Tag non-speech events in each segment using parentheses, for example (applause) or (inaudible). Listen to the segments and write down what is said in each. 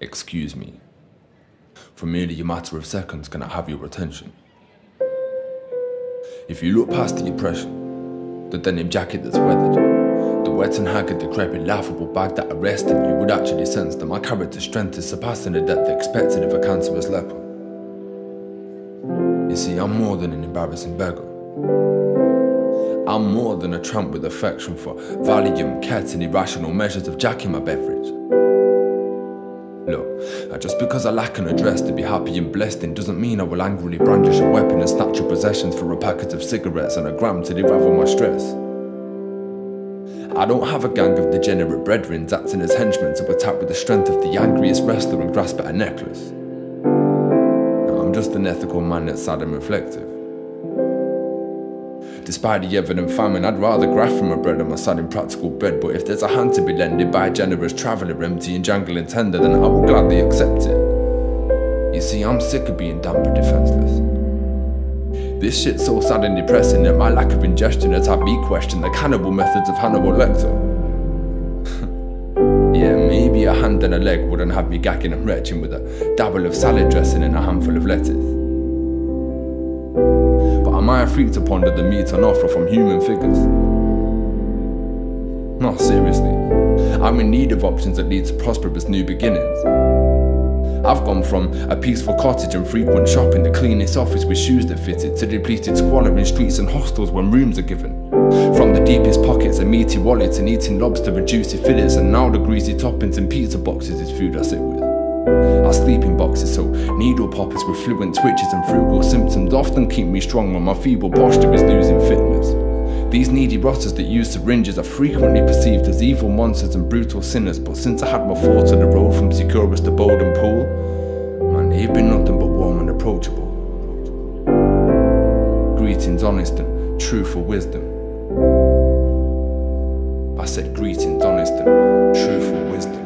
Excuse me. For merely a matter of seconds can I have your attention? If you look past the oppression, the denim jacket that's weathered, the wet and haggard, decrepit, laughable bag that arrested you would actually sense that my character's strength is surpassing the depth expected of a cancerous leper. You see, I'm more than an embarrassing beggar. I'm more than a tramp with affection for Valium, Ket and irrational measures of Jack in my beverage. Look, uh, just because I lack an address to be happy and blessed in doesn't mean I will angrily brandish a weapon and snatch your possessions for a packet of cigarettes and a gram to derevel my stress. I don't have a gang of degenerate brethren acting as henchmen to attack with the strength of the angriest wrestler and grasp at a necklace. I'm just an ethical man that's sad and reflective. Despite the evident famine, I'd rather graft from my bread on my sad impractical bread. But if there's a hand to be lended by a generous traveller, empty and jangling tender, then I will gladly accept it. You see, I'm sick of being damp and defenseless. This shit's so sad and depressing that my lack of ingestion has had me question the cannibal methods of Hannibal Lecter. (laughs) yeah, maybe a hand and a leg wouldn't have me gagging and retching with a dabble of salad dressing and a handful of lettuce. Am I a freak to ponder the meat on offer from human figures? No, seriously. I'm in need of options that lead to prosperous new beginnings. I've gone from a peaceful cottage and frequent shopping, the cleanest office with shoes that fitted, to depleted squalor in streets and hostels when rooms are given. From the deepest pockets, and meaty wallets and eating lobster with juicy fillets, and now the greasy toppings and pizza boxes is food I sit with. Our sleeping boxes, so needle poppers with fluent twitches and frugal symptoms often keep me strong when my feeble posture is losing fitness. These needy rotters that use syringes are frequently perceived as evil monsters and brutal sinners, but since I had my thoughts on the road from Securus to Bowden Pool, man, they've been nothing but warm and approachable. Greetings, honest and truthful wisdom. I said greetings, honest and truthful wisdom.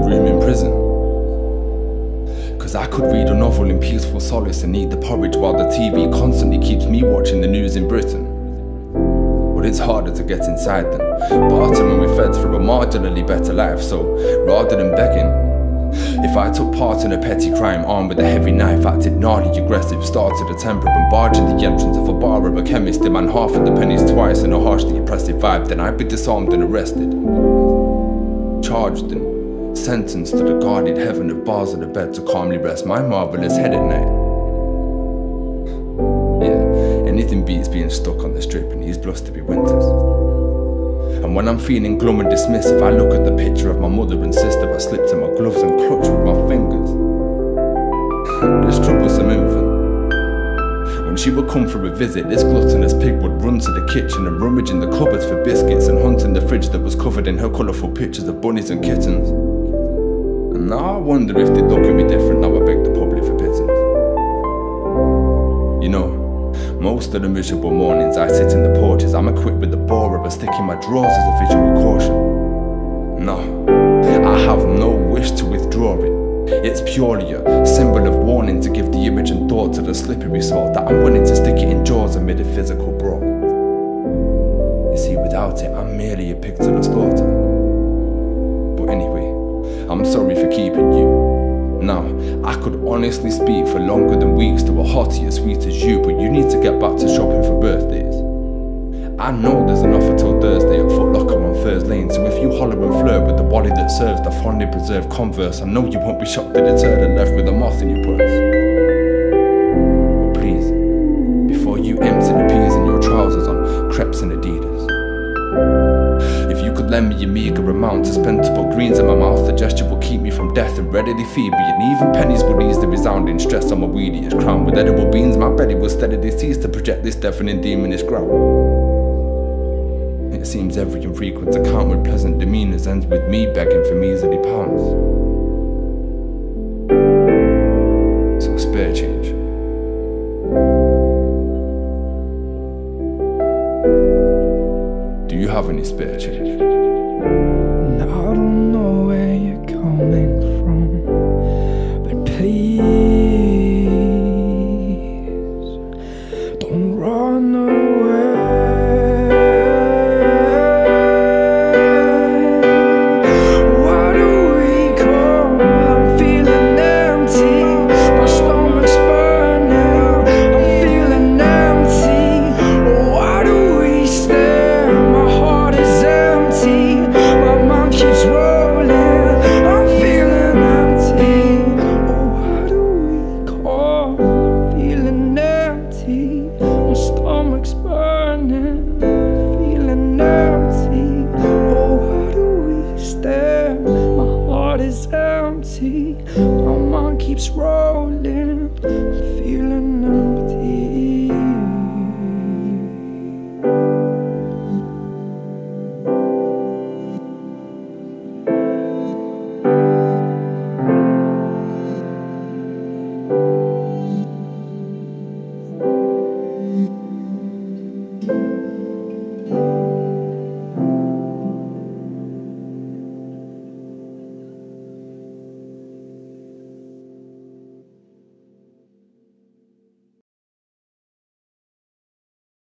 could read a novel in peaceful solace and eat the porridge while the TV constantly keeps me watching the news in Britain. But it's harder to get inside than bartering with feds for a marginally better life, so rather than begging, if I took part in a petty crime armed with a heavy knife, acted gnarly, aggressive, started a temper, and the entrance of a bar or a chemist, demand half of the pennies twice in a harshly oppressive vibe, then I'd be disarmed and arrested. Charged and sentenced to the guarded heaven of bars of the bed to calmly rest my marvelous head at night. Yeah, anything beats being stuck on the strip in these blustery winters. And when I'm feeling glum and dismissive, I look at the picture of my mother and sister I slipped in my gloves and clutch with my fingers. this troublesome infant. When she would come for a visit, this gluttonous pig would run to the kitchen and rummage in the cupboards for biscuits and hunt in the fridge that was covered in her colourful pictures of bunnies and kittens. Now I wonder if they'd look at me different now I beg the public for pittance. You know, most of the miserable mornings I sit in the porches, I'm equipped with the bore of a stick in my drawers as a visual caution. No, I have no wish to withdraw it. It's purely a symbol of warning to give the image and thought to the slippery sort that I'm willing to stick it in jaws amid a physical brawl. You see, without it, I'm merely a pig to the slaughter. But anyway, I'm sorry for keeping you. Now, I could honestly speak for longer than weeks to a hottie as sweet as you, but you need to get back to shopping for birthdays. I know there's an offer till Thursday at Foot Locker on Third Lane, so if you holler and flirt with the body that serves the fondly preserved converse, I know you won't be shocked that it's and left with a moth in your purse. Lend me a meager amount to spend to put greens in my mouth, the gesture will keep me from death and readily feed me. And even pennies will ease the resounding stress on my weediest crown. With edible beans, my belly will steadily cease to project this deafening demonish growl. It seems every infrequent account with pleasant demeanours ends with me begging for measly pounds. Nispert. My mind keeps rolling, I'm feeling empty.